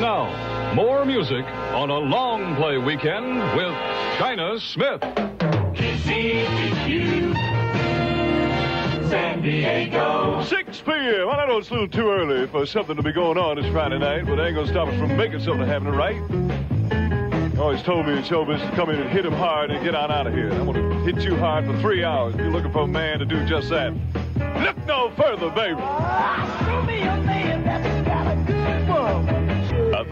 now, more music on a long play weekend with China Smith. San Diego. 6 p.m. I know it's a little too early for something to be going on this Friday night, but it ain't gonna stop us from making something happen, right? You always told me in show business to come in and hit him hard and get on out of here. I'm gonna hit you hard for three hours. If you're looking for a man to do just that, look no further, baby. I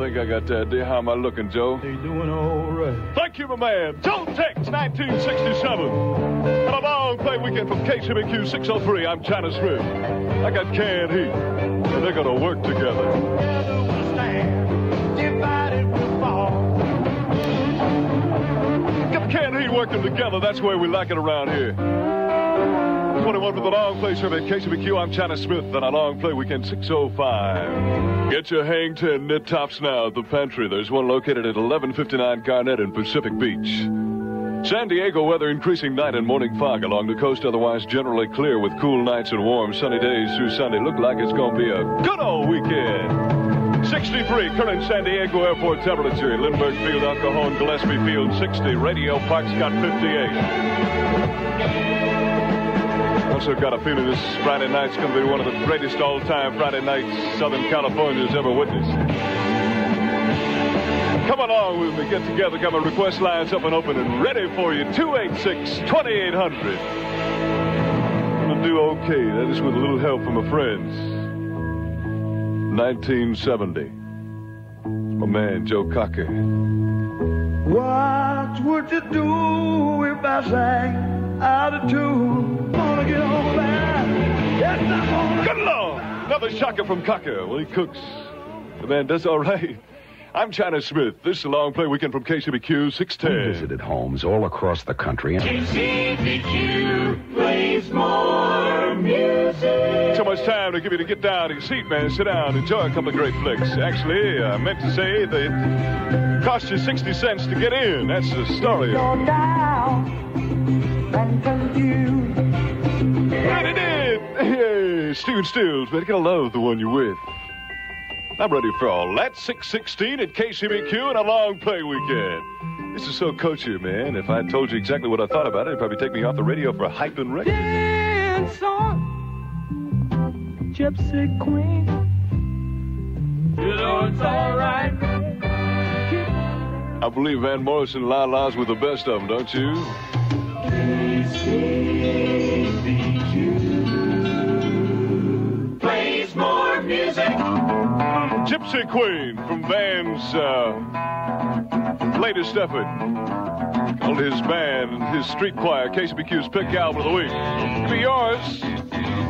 think I got the idea. How am I looking, Joe? You're doing all right. Thank you, my man. Joe Tex, 1967. And a long play weekend from KCBQ 603. I'm China Smith. I got Canned Heat, and they're gonna work together. Together we stand, divided we fall. Got Canned Heat working together. That's where we like it around here. 21 for the long play survey KCBQ. I'm China Smith, and a long play weekend 605. Get your hang 10 knit tops now at the pantry. There's one located at 1159 Garnet in Pacific Beach. San Diego weather increasing night and morning fog along the coast, otherwise generally clear with cool nights and warm sunny days through Sunday. Look like it's going to be a good old weekend. 63 current San Diego airport temperature. Lindbergh Field, El Cajon, Gillespie Field 60. Radio Park Scott 58. Also got a feeling this Friday night's going to be one of the greatest all-time Friday nights Southern California's ever witnessed. Come along with me. Get together. Got my request lines up and open and ready for you. 286-2800. Gonna do okay. That is with a little help from my friends. 1970. My man, Joe Cocker. What would you do if I sang out of tune? Good Lord! Another shocker from Cocker. Well, he cooks. The man does all right. I'm China Smith. This is a long play weekend from KCBQ We 610. visited homes all across the country. KCBQ plays more music. So much time to give you to get down to your seat, man. Sit down, enjoy a couple of great flicks. Actually, I meant to say that it cost you 60 cents to get in. That's the story. You're down and confused. And it did! Hey, Stephen Stills, man, you gotta love the one you're with. I'm ready for all that. 616 at KCBQ and a long play weekend. This is so coachy, man. If I told you exactly what I thought about it, it'd probably take me off the radio for a hyping record. Dance on, Gypsy Queen. You know it's alright. I believe Van Morrison La La's were the best of them, don't you? KCBQ Queen from Van's uh, latest effort. Called his band, his street choir, KCBQ's Pick Album of the Week. It'll be yours.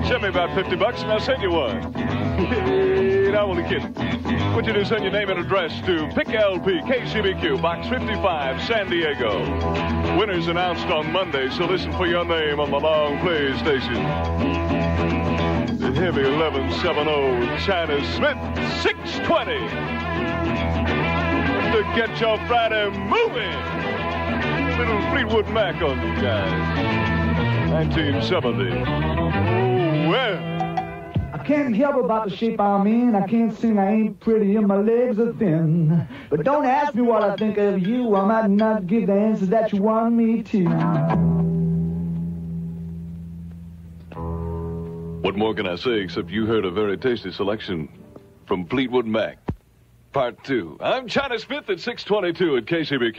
Send me about 50 bucks and I'll send you one. I'm only kidding. Want you do, send your name and address to Pick LP, KCBQ, Box 55, San Diego. Winners announced on Monday, so listen for your name on the long play station. Heavy 1170 China Smith 620 to get your Friday moving. Little Fleetwood Mac on you guys. 1970. Oh, well. I can't help about the shape I'm in. I can't sing, I ain't pretty, and my legs are thin. But don't ask me what I think of you. I might not give the answers that you want me to. What more can I say except you heard a very tasty selection from Fleetwood Mac? Part 2. I'm China Smith at 622 at KCBQ.